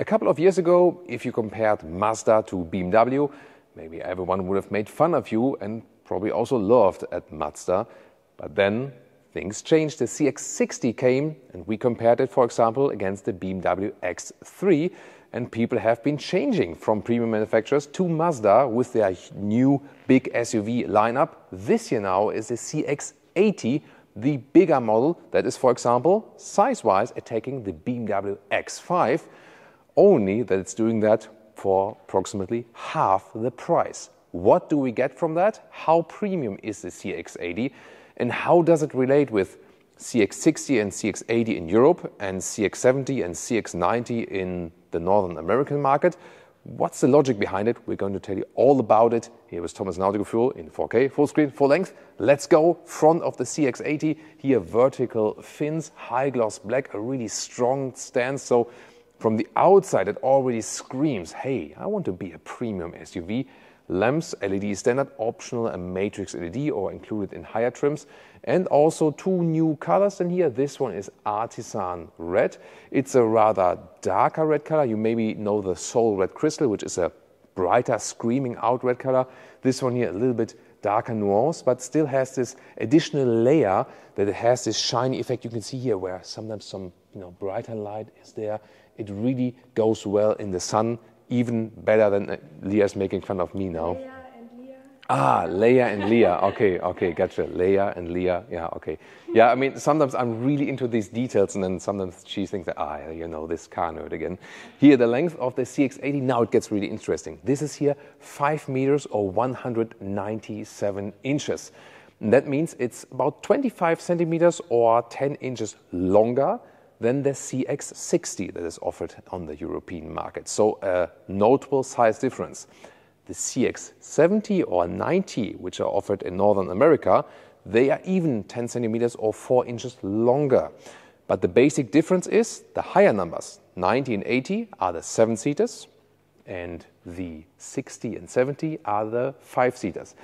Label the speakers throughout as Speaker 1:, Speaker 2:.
Speaker 1: A couple of years ago, if you compared Mazda to BMW, maybe everyone would have made fun of you and probably also laughed at Mazda. But then things changed. The CX60 came and we compared it, for example, against the BMW X3 and people have been changing from premium manufacturers to Mazda with their new big SUV lineup. This year now is the CX80, the bigger model that is, for example, size-wise attacking the BMW X5, only that it's doing that for approximately half the price. What do we get from that? How premium is the CX80 and how does it relate with CX60 and CX80 in Europe and CX70 and CX90 in the Northern American market. What's the logic behind it? We're going to tell you all about it. Here is Thomas Autogefühl in 4K, full screen, full length. Let's go. Front of the CX80. Here, vertical fins, high gloss black, a really strong stance. So from the outside, it already screams, hey, I want to be a premium SUV. Lamps, LED standard, optional a matrix LED or included in higher trims. And also two new colors in here. This one is Artisan Red. It's a rather darker red color. You maybe know the Soul Red Crystal, which is a brighter, screaming out red color. This one here, a little bit darker nuance, but still has this additional layer that it has this shiny effect you can see here where sometimes some you know brighter light is there. It really goes well in the sun even better than uh, Leah's making fun of me now.
Speaker 2: And Leah.
Speaker 1: Ah, Leia and Leah. Okay, okay, gotcha. Leia and Leah. Yeah, okay. Yeah, I mean, sometimes I'm really into these details, and then sometimes she thinks that, ah, you know, this car nerd again. Here, the length of the CX80, now it gets really interesting. This is here 5 meters or 197 inches. And that means it's about 25 centimeters or 10 inches longer than the CX60 that is offered on the European market. So a notable size difference. The CX70 or 90, which are offered in Northern America, they are even 10 centimeters or 4 inches longer. But the basic difference is the higher numbers, 90 and 80, are the seven seaters, and the 60 and 70 are the five seaters.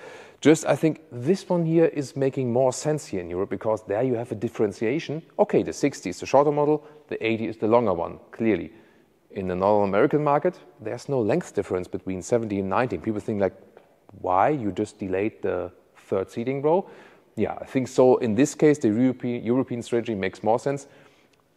Speaker 1: Just, I think this one here is making more sense here in Europe because there you have a differentiation. Okay, the 60 is the shorter model, the 80 is the longer one, clearly. In the North American market, there's no length difference between 70 and 90. People think like, why? You just delayed the third seating row? Yeah, I think so. In this case, the European, European strategy makes more sense.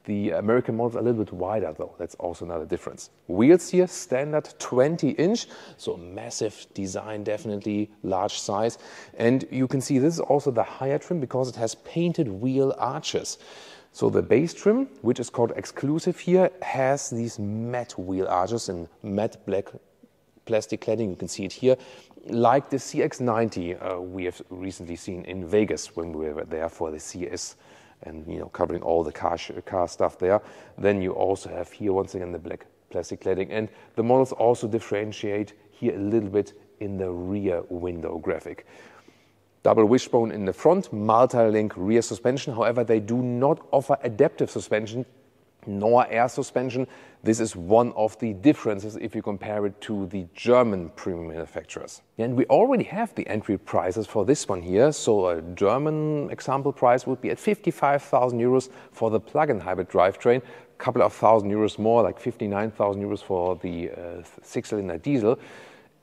Speaker 1: The American models are a little bit wider though. That's also another difference. Wheels here, standard 20 inch, so massive design, definitely large size. And you can see this is also the higher trim because it has painted wheel arches. So the base trim, which is called exclusive here, has these matte wheel arches in matte black plastic cladding. You can see it here, like the CX90 uh, we have recently seen in Vegas when we were there for the CES and you know covering all the car, car stuff there. Then you also have here once again the black plastic cladding, and the models also differentiate here a little bit in the rear window graphic. Double wishbone in the front, multi-link rear suspension. However, they do not offer adaptive suspension nor air suspension. This is one of the differences if you compare it to the German premium manufacturers. And we already have the entry prices for this one here. So a German example price would be at 55,000 euros for the plug-in hybrid drivetrain, a couple of thousand euros more, like 59,000 euros for the uh, six-cylinder diesel.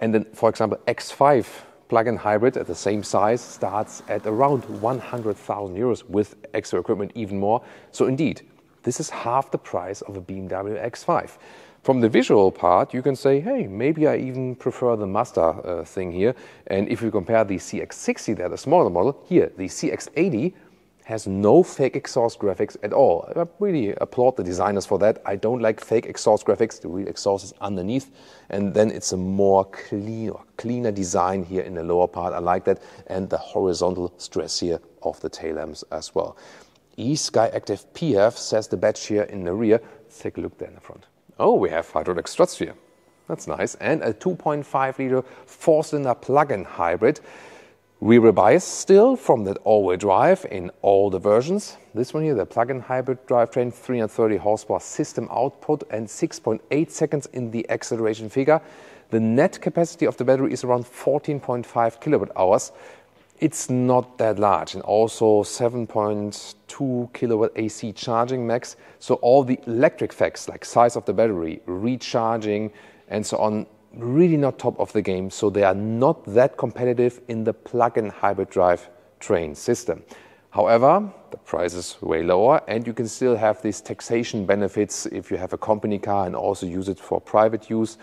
Speaker 1: And then, for example, X5 plug-in hybrid at the same size starts at around 100,000 euros with extra equipment even more. So indeed, this is half the price of a BMW X5. From the visual part, you can say, hey, maybe I even prefer the Mazda uh, thing here. And if you compare the CX60 there, the smaller model, here, the CX80 has no fake exhaust graphics at all. I really applaud the designers for that. I don't like fake exhaust graphics. The real exhaust is underneath. And then it's a more clean cleaner design here in the lower part. I like that. And the horizontal stress here of the tail lamps as well. eSkyActiv PHEV says the badge here in the rear. Let's take a look there in the front. Oh, we have hydraulic struts here. That's nice. And a 2.5 liter four cylinder plug in hybrid. Rear bias still from that all-wheel drive in all the versions. This one here, the plug-in hybrid drivetrain, 330 horsepower system output and 6.8 seconds in the acceleration figure. The net capacity of the battery is around 14.5 kilowatt hours. It's not that large and also 7.2 kilowatt AC charging max. So all the electric facts like size of the battery, recharging and so on, really not top of the game. So they are not that competitive in the plug-in hybrid drive train system. However, the price is way lower and you can still have these taxation benefits if you have a company car and also use it for private use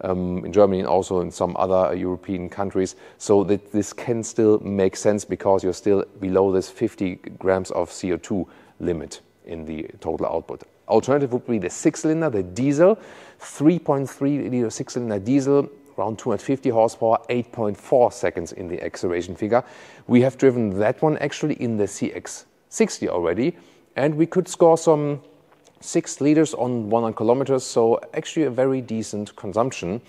Speaker 1: um, in Germany and also in some other European countries. So that this can still make sense because you're still below this 50 grams of CO2 limit in the total output. Alternative would be the six cylinder, the diesel, 3.3 liter six cylinder diesel, around 250 horsepower, 8.4 seconds in the acceleration figure. We have driven that one actually in the CX60 already, and we could score some six liters on 100 kilometers, so actually a very decent consumption.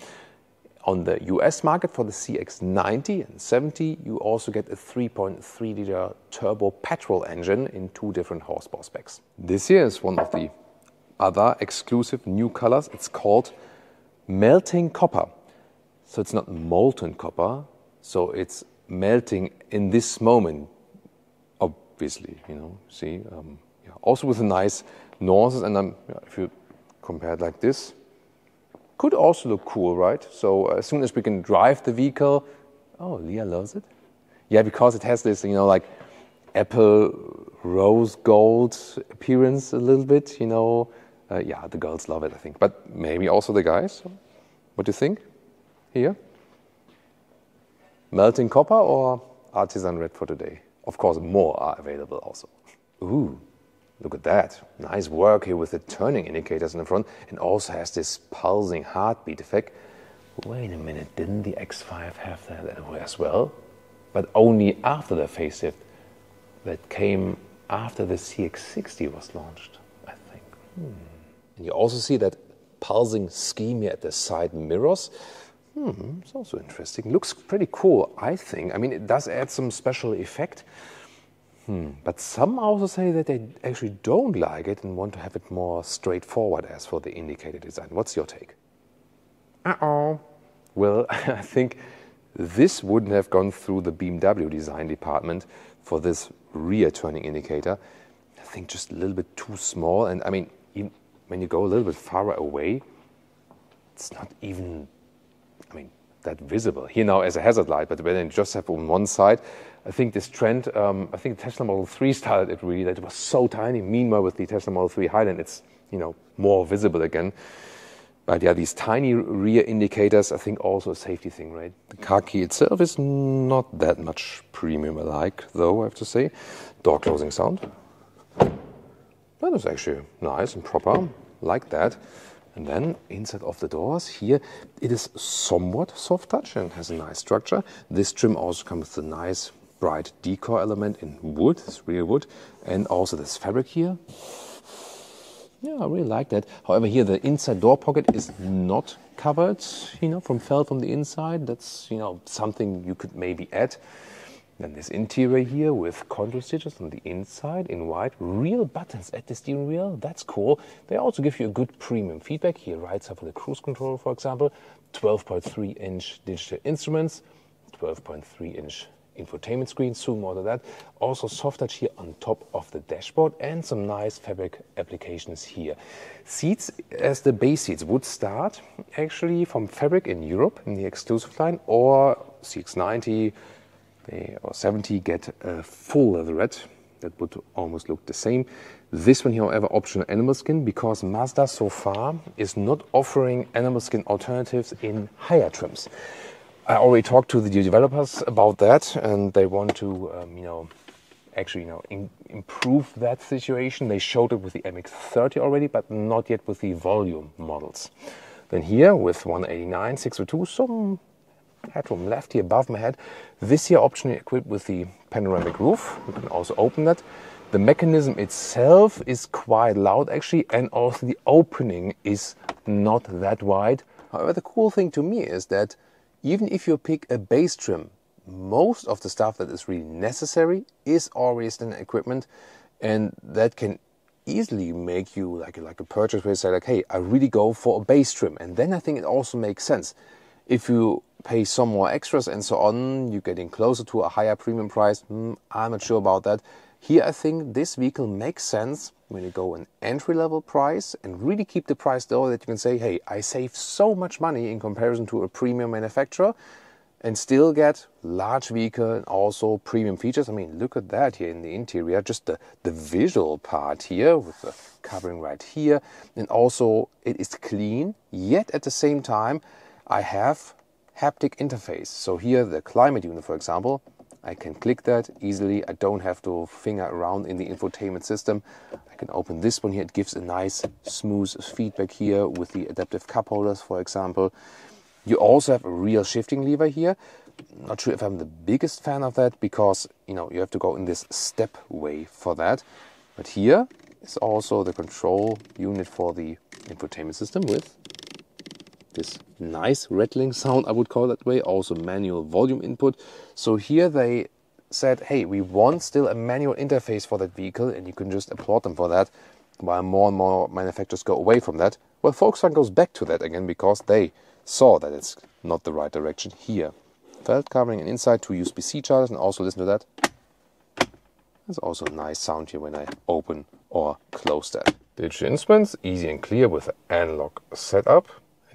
Speaker 1: On the US market for the CX90 and 70, you also get a 3.3 liter turbo petrol engine in two different horsepower specs. This here is one of the other exclusive new colors. It's called melting copper. So it's not molten copper, so it's melting in this moment, obviously, you know, see. Um, yeah. Also with a nice nuances. And if you compare it like this, could also look cool, right? So uh, as soon as we can drive the vehicle, oh, Leah loves it. Yeah, because it has this, you know, like apple rose gold appearance a little bit, you know. Uh, yeah, the girls love it, I think. But maybe also the guys. What do you think here? Melting copper or artisan red for today? Of course, more are available also. Ooh, Look at that. Nice work here with the turning indicators in the front and also has this pulsing heartbeat effect. Wait a minute, didn't the X5 have that as well? But only after the facelift that came after the CX60 was launched, I think. Hmm. And you also see that pulsing scheme here at the side mirrors. Hmm, it's also interesting. Looks pretty cool, I think. I mean, it does add some special effect. Hmm. But some also say that they actually don't like it and want to have it more straightforward as for the indicator design. What's your take? Uh oh. Well, I think this wouldn't have gone through the BMW design department for this rear turning indicator. I think just a little bit too small. And I mean, when you go a little bit farther away, it's not even, that visible. Here now as a hazard light, but when you just have on one side, I think this trend, um, I think Tesla Model 3 started it really, that it was so tiny. Meanwhile, with the Tesla Model 3 Highland, it's, you know, more visible again. But yeah, these tiny rear indicators, I think also a safety thing, right? The car key itself is not that much premium alike, though, I have to say. Door closing sound. That is actually nice and proper, like that. And then inside of the doors here, it is somewhat soft touch and has a nice structure. This trim also comes with a nice bright decor element in wood, this real wood, and also this fabric here. Yeah, I really like that. However, here the inside door pocket is not covered, you know, from felt from the inside. That's, you know, something you could maybe add. Then this interior here with contour stitches on the inside in white. Real buttons at the steering wheel. That's cool. They also give you a good premium feedback. Here, right side for the cruise control, for example. 12.3 inch digital instruments. 12.3 inch infotainment screen, soon more to that. Also soft touch here on top of the dashboard and some nice fabric applications here. Seats as the base seats would start actually from fabric in Europe in the exclusive line or CX90 or 70 get a full leatherette that would almost look the same. This one, however, optional animal skin because Mazda so far is not offering animal skin alternatives in higher trims. I already talked to the developers about that, and they want to, um, you know, actually, you know, in, improve that situation. They showed it with the MX-30 already, but not yet with the volume models. Then here with 189, 602, some headroom left here above my head. This here optionally equipped with the panoramic roof. You can also open that. The mechanism itself is quite loud actually, and also the opening is not that wide. However, the cool thing to me is that even if you pick a base trim, most of the stuff that is really necessary is always in equipment, and that can easily make you like like a purchase where you say like, hey, I really go for a base trim, and then I think it also makes sense. If you pay some more extras and so on, you're getting closer to a higher premium price. Mm, I'm not sure about that. Here, I think this vehicle makes sense when you go an entry level price and really keep the price low that you can say, hey, I save so much money in comparison to a premium manufacturer and still get large vehicle and also premium features. I mean, look at that here in the interior, just the, the visual part here with the covering right here. And also it is clean, yet at the same time, I have haptic interface. So here the climate unit, for example, I can click that easily. I don't have to finger around in the infotainment system. I can open this one here. It gives a nice smooth feedback here with the adaptive cup holders, for example. You also have a real shifting lever here. Not sure if I'm the biggest fan of that because you know you have to go in this step way for that. But here is also the control unit for the infotainment system with this nice rattling sound, I would call that way. Also manual volume input. So here they said, hey, we want still a manual interface for that vehicle, and you can just applaud them for that. While more and more manufacturers go away from that, well, Volkswagen goes back to that again because they saw that it's not the right direction here. Felt covering and inside two USB-C chargers, and also listen to that. There's also a nice sound here when I open or close that. Digital instruments, easy and clear with an analog setup.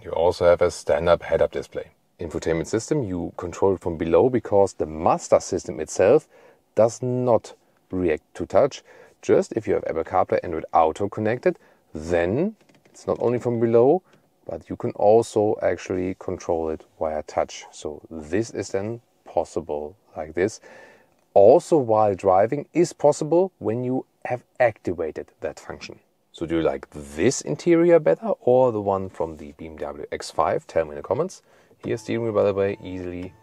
Speaker 1: You also have a stand-up head-up display. Infotainment system, you control it from below because the Mazda system itself does not react to touch. Just if you have Apple CarPlay Android Auto connected, then it's not only from below, but you can also actually control it via touch. So this is then possible like this. Also while driving is possible when you have activated that function. So do you like this interior better or the one from the BMW X5? Tell me in the comments. Here steering wheel by the way, easily.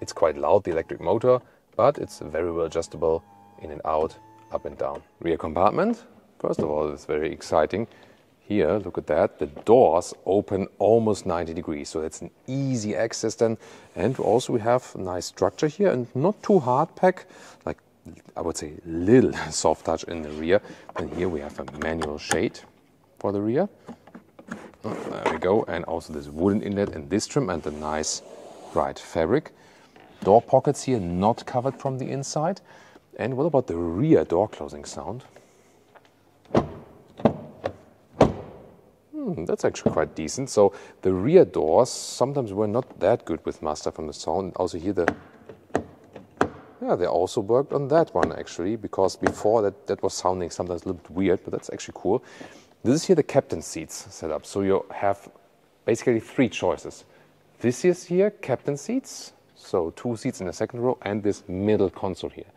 Speaker 1: It's quite loud, the electric motor, but it's very well adjustable in and out, up and down. Rear compartment, first of all, it's very exciting. Here, look at that, the doors open almost 90 degrees, so that's an easy access then. And also we have nice structure here and not too hard pack, like I would say little soft touch in the rear. And here we have a manual shade for the rear. Oh, there we go. And also this wooden inlet in this trim and the nice bright fabric. Door pockets here not covered from the inside. And what about the rear door closing sound? Hmm, that's actually quite decent. So the rear doors sometimes were not that good with Mazda from the sound. Also here the yeah, they also worked on that one actually, because before that, that was sounding sometimes a little bit weird, but that's actually cool. This is here the captain seats set up. So you have basically three choices. This is here captain seats, so two seats in the second row, and this middle console here.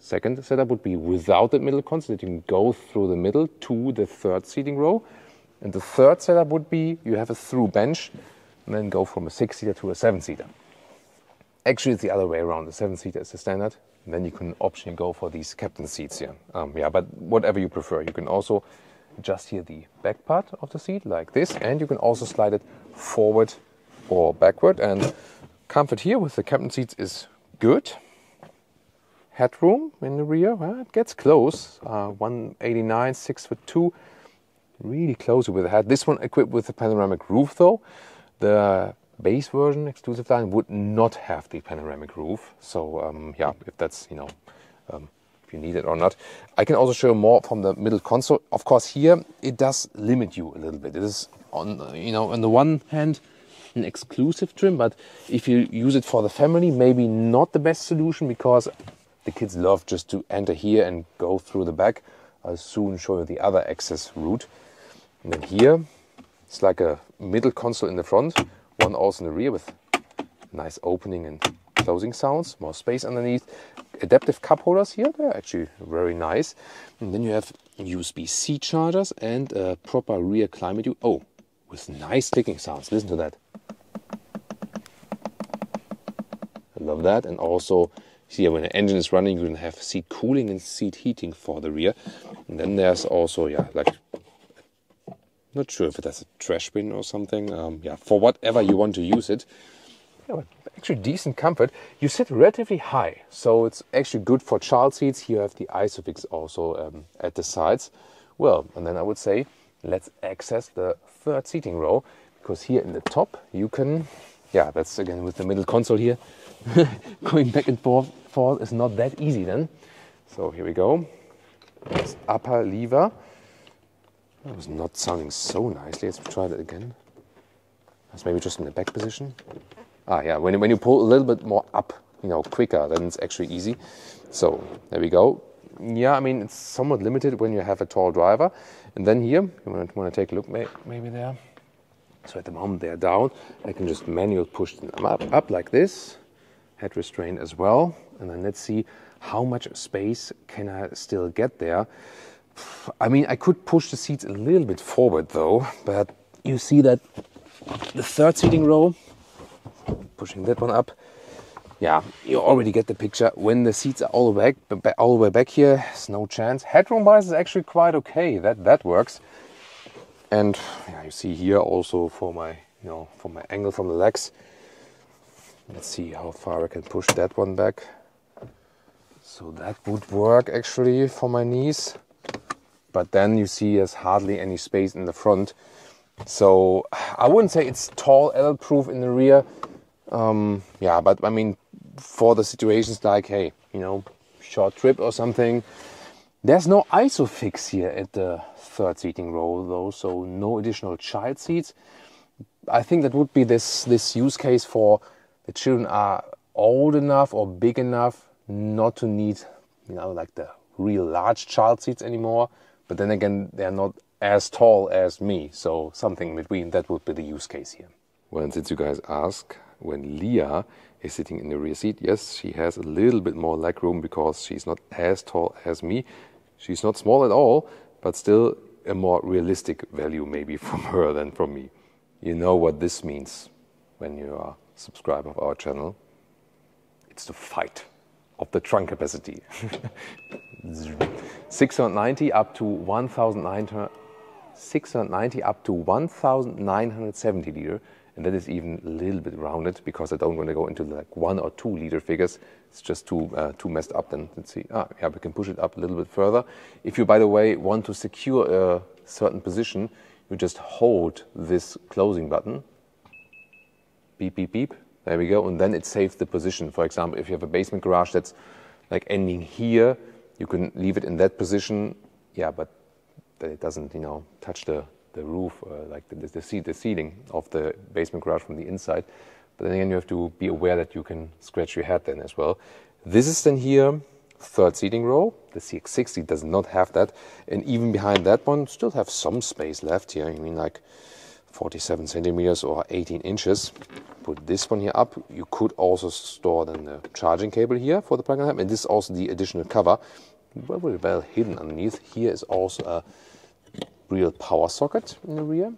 Speaker 1: Second setup would be without the middle console, that you can go through the middle to the third seating row. And the third setup would be you have a through bench and then go from a six seater to a seven seater. Actually, it's the other way around. The seven seater is the standard. And then you can optionally go for these captain seats here. Um, yeah, but whatever you prefer. You can also adjust here the back part of the seat like this, and you can also slide it forward or backward. And comfort here with the captain seats is good. Headroom in the rear, well, it gets close. Uh, 189, six foot two, really close with the head. This one equipped with a panoramic roof though. The base version exclusive line would not have the panoramic roof. So um, yeah, if that's you know um, if you need it or not. I can also show more from the middle console. Of course, here it does limit you a little bit. It is on you know on the one hand an exclusive trim, but if you use it for the family, maybe not the best solution because the kids love just to enter here and go through the back. I'll soon show you the other access route. And then here, it's like a middle console in the front one also in the rear with nice opening and closing sounds, more space underneath. Adaptive cup holders here, they're actually very nice. And then you have USB-C chargers and a proper rear climate. Oh, with nice clicking sounds. Listen to that. I love that. And also, see when the engine is running, you can have seat cooling and seat heating for the rear. And then there's also, yeah, like not sure if it has a trash bin or something. Um, yeah, for whatever you want to use it. Yeah, actually decent comfort. You sit relatively high, so it's actually good for child seats. Here you have the Isofix also um, at the sides. Well, and then I would say let's access the third seating row because here in the top you can yeah, that's again with the middle console here. Going back and forth, forth is not that easy then. So here we go. Upper lever. That was not sounding so nicely. Let's try that again. That's maybe just in the back position. Ah, yeah, when, when you pull a little bit more up, you know, quicker, then it's actually easy. So there we go. Yeah, I mean, it's somewhat limited when you have a tall driver. And then here, you want to take a look maybe there. So at the moment they're down. I can just manually push them up, up like this. Head restraint as well. And then let's see how much space can I still get there. I mean, I could push the seats a little bit forward though, but you see that the third seating row, pushing that one up, yeah, you already get the picture. When the seats are all the way back, all the way back here, there's no chance. Headroom wise is actually quite okay. That that works. And yeah, you see here also for my you know for my angle from the legs. Let's see how far I can push that one back. So that would work actually for my knees. But then you see there's hardly any space in the front. So I wouldn't say it's tall L proof in the rear. Um, yeah, but I mean, for the situations like, hey, you know, short trip or something, there's no ISOFIX here at the third seating row though, so no additional child seats. I think that would be this this use case for the children are old enough or big enough not to need, you know, like the real large child seats anymore. But then again, they're not as tall as me, so something in between. That would be the use case here. Well, and since you guys ask, when Leah is sitting in the rear seat, yes, she has a little bit more leg room because she's not as tall as me. She's not small at all, but still a more realistic value maybe from her than from me. You know what this means when you are a subscriber of our channel. It's to fight of the trunk capacity. 690 up to 1,900, 690 up to 1,970 liter and that is even a little bit rounded because I don't want to go into like one or two liter figures. It's just too uh, too messed up. Then let's see. Ah, yeah, we can push it up a little bit further. If you, by the way, want to secure a certain position, you just hold this closing button. Beep beep beep. There we go, and then it saves the position. For example, if you have a basement garage that's like ending here, you can leave it in that position. Yeah, but that it doesn't, you know, touch the the roof, uh, like the, the, the, ceiling of the basement garage from the inside. But then again, you have to be aware that you can scratch your head then as well. This is then here, third seating row. The CX60 does not have that. And even behind that one, still have some space left here. I mean, like 47 centimeters or 18 inches. Put this one here up. You could also store then the charging cable here for the plug and And this is also the additional cover. Very well hidden underneath. Here is also a real power socket in the rear.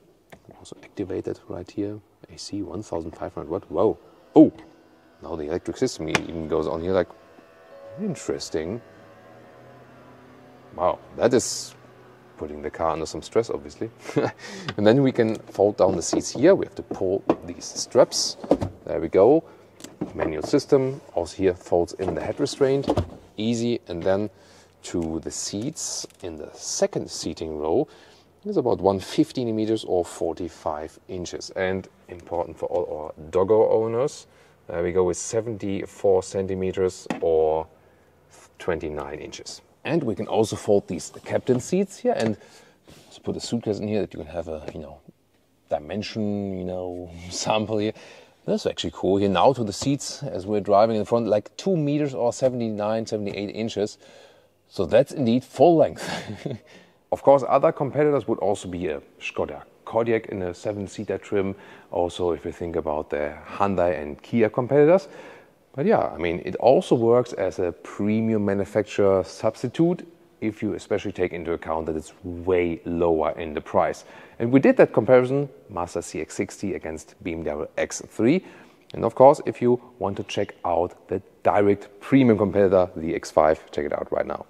Speaker 1: Also activated right here. AC 1500 watt. Whoa. Oh, now the electric system even goes on here like, interesting. Wow, that is putting the car under some stress, obviously. and then we can fold down the seats here. We have to pull these straps. There we go. Manual system. Also here folds in the head restraint. Easy. And then to the seats in the second seating row. is about 150 meters or 45 inches. And important for all our doggo owners, uh, we go with 74 centimeters or 29 inches. And we can also fold these captain seats here and just put a suitcase in here that you can have a, you know, dimension, you know, sample here. That's actually cool. Here now to the seats as we're driving in front, like two meters or 79, 78 inches. So that's indeed full length. Of course, other competitors would also be a Skoda Kodiaq in a seven-seater trim. Also, if you think about the Hyundai and Kia competitors. But yeah, I mean, it also works as a premium manufacturer substitute if you especially take into account that it's way lower in the price. And we did that comparison, Mazda CX-60 against BMW X3. And of course, if you want to check out the direct premium competitor, the X5, check it out right now.